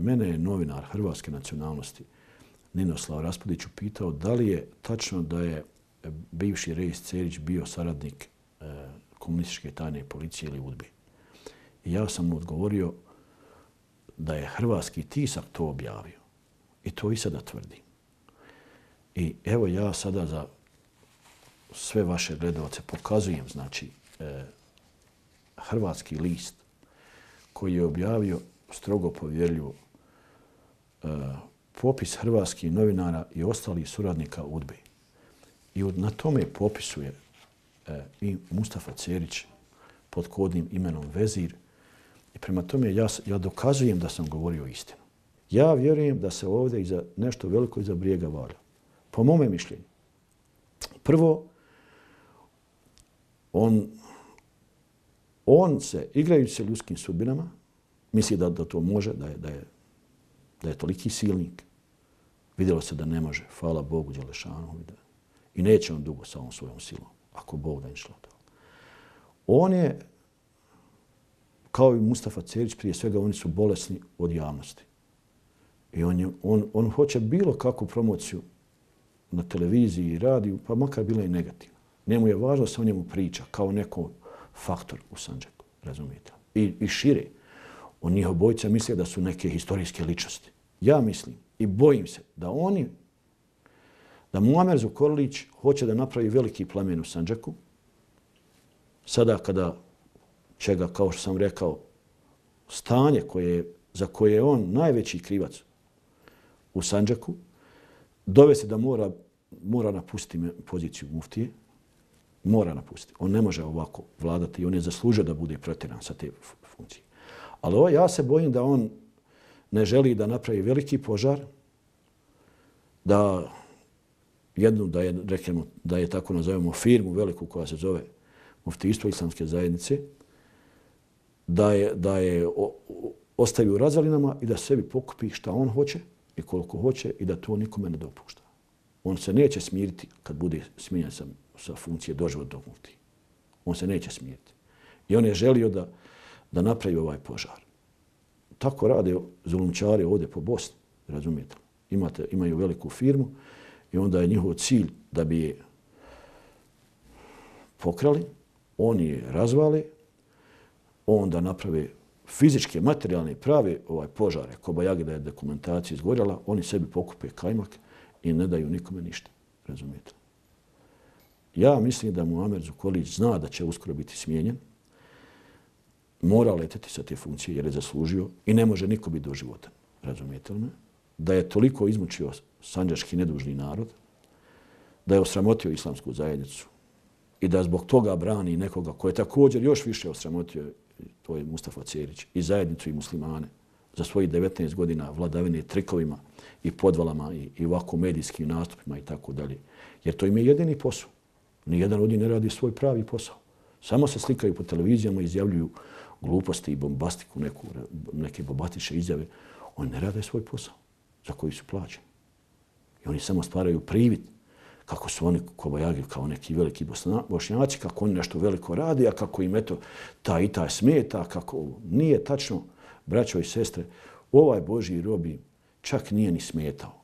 mene je novinar hrvatske nacionalnosti Ninoslav Raspudić upitao da li je tačno da je bivši rejs Cerić bio saradnik e, komunističke tajne policije ili udbi. I ja sam mu odgovorio da je hrvatski tisak to objavio. I to i sada tvrdim. I evo ja sada za sve vaše gledalce pokazujem znači e, hrvatski list koji je objavio strogo povjerljivo popis hrvatskih novinara i ostalih suradnika UDBE. I na tome popisuje je e, i Mustafa Cerić pod kodnim imenom Vezir. I prema tome ja, ja dokazujem da sam govorio istinu. Ja vjerujem da se ovdje iza nešto veliko iza brijega valja. Po mome mišljenju. Prvo, on, on se, igrajući se ljudskim sudbinama, misli da, da to može, da je, da je, da je toliki silnik. Vidjelo se da ne može. Hvala Bogu, Đelešanu. I neće on dugo sa ovom svojom silom, ako Bog da išlo to. On je, kao i Mustafa Cerić, prije svega oni su bolesni od javnosti. I on, je, on, on hoće bilo kakvu promociju na televiziji i radiju, pa makar bila i negativna. Njemu je važno da se o njemu priča kao neko faktor u Sanđaku, razumijete? I, i šire. On njih obojica misle da su neke historijske ličnosti. Ja mislim i bojim se da oni, da Muamer Zukorlić hoće da napravi veliki plamen u Sanđaku, sada kada će ga, kao što sam rekao, stanje koje, za koje je on najveći krivac u Sanđaku, dovesti da mora, mora napustiti poziciju muftije, mora napustiti. On ne može ovako vladati i on je zaslužio da bude protiran sa te funkcije. Ali ovo, ja se bojim da on ne želi da napravi veliki požar, da jednu, da je, rekemo, da je tako nazovemo firmu veliku koja se zove Muftistvo islamske zajednice, da je, da je o, ostavi u razvalinama i da sebi pokupi šta on hoće i koliko hoće i da to nikome ne dopušta. On se neće smiriti kad bude smijenjen sa, sa funkcije doživotnog mufti. On se neće smiriti. I on je želio da, da napravi ovaj požar. Tako rade zulumčari ovdje po Bosni, razumijete. Imate, imaju veliku firmu i onda je njihov cilj da bi je pokrali, oni je razvali, onda naprave fizičke, materijalne prave ovaj požare, Koba Jagida da je dokumentacija izgorjala, oni sebi pokupe kajmak i ne daju nikome ništa. Razumijete? Ja mislim da Muamer Zukolić zna da će uskoro biti smijenjen, mora leteti sa te funkcije jer je zaslužio i ne može niko biti doživotan. Razumijete li me? Da je toliko izmučio sanđaški nedužni narod, da je osramotio islamsku zajednicu i da zbog toga brani nekoga koje je također još više osramotio, to je Mustafa Cerić, i zajednicu i muslimane za svoji 19 godina vladavine trikovima i podvalama i, i ovako medijskim nastupima i tako dalje. Jer to im je jedini posao. Nijedan od njih ne radi svoj pravi posao. Samo se slikaju po televizijama i izjavljuju gluposti i bombastiku, neku, neke bombastiše izjave, oni ne rade svoj posao za koji su plaćeni. I oni samo stvaraju privid kako su oni kobajagi kao neki veliki bošnjaci, kako oni nešto veliko radi, a kako im eto ta i ta smeta, kako nije tačno, braćo i sestre, ovaj Božji robi čak nije ni smetao.